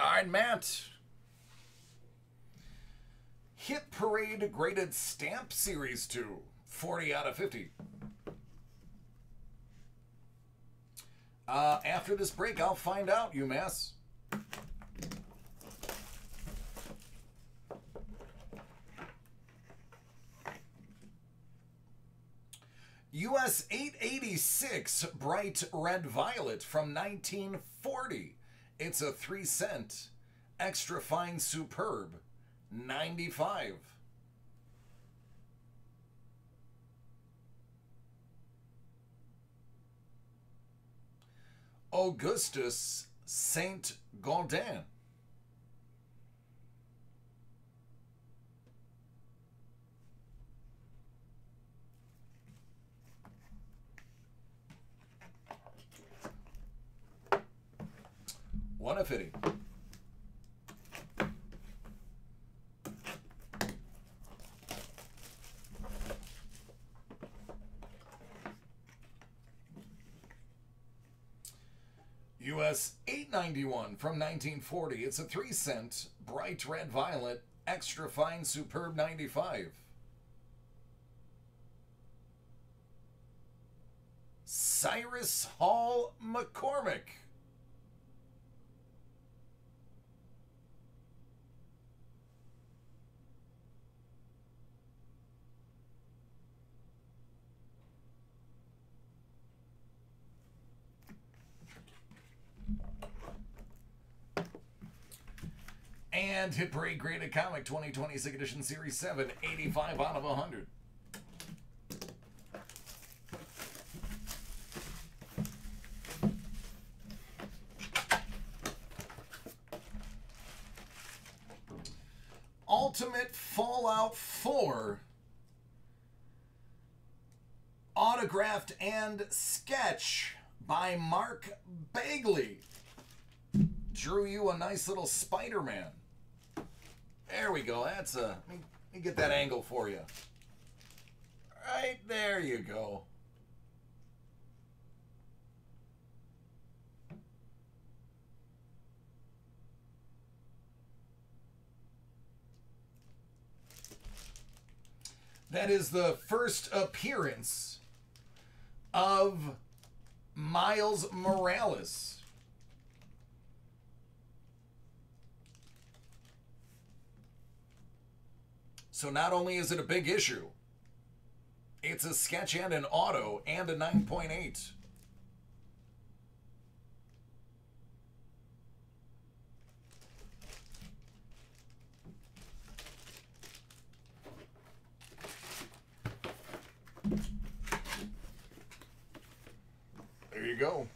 All right, Matt. Hit Parade graded stamp series 2, 40 out of 50. Uh, after this break, I'll find out, UMass. US 886 Bright Red Violet from 1940. It's a 3 cent. Extra fine superb. 95. Augustus Saint Gaudens. Fifty. US 891 from 1940. It's a 3 cent, bright red violet, extra fine superb 95. Cyrus Hall McCormick. And Hit Parade Graded Comic 2026 Edition Series 7, 85 out of 100. Ultimate Fallout 4 autographed and sketch by Mark Bagley. Drew you a nice little Spider-Man. There we go. That's a. Let me, let me get that angle for you. Right there you go. That is the first appearance of Miles Morales. So not only is it a big issue, it's a sketch and an auto and a 9.8. There you go.